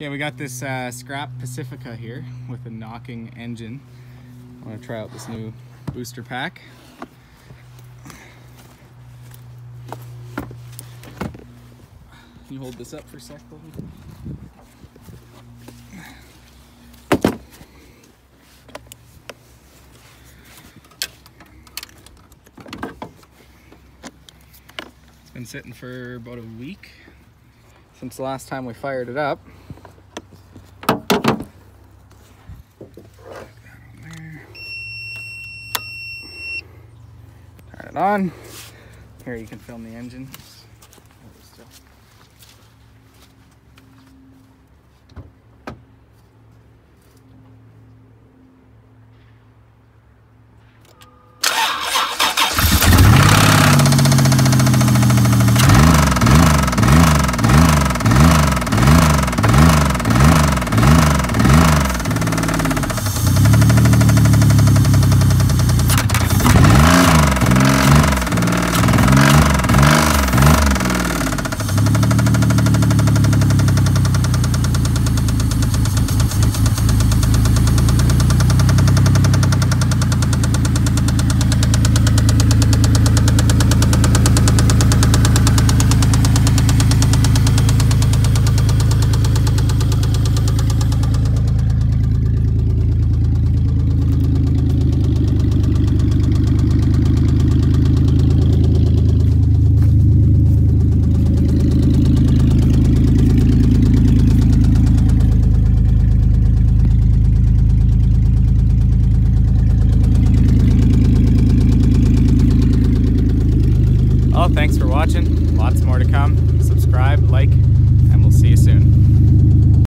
Yeah, we got this uh, scrap Pacifica here with a knocking engine. I want to try out this new booster pack. Can you hold this up for a sec, Colby? It's been sitting for about a week since the last time we fired it up. Turn it on. Here you can film the engine. Well, thanks for watching. Lots more to come.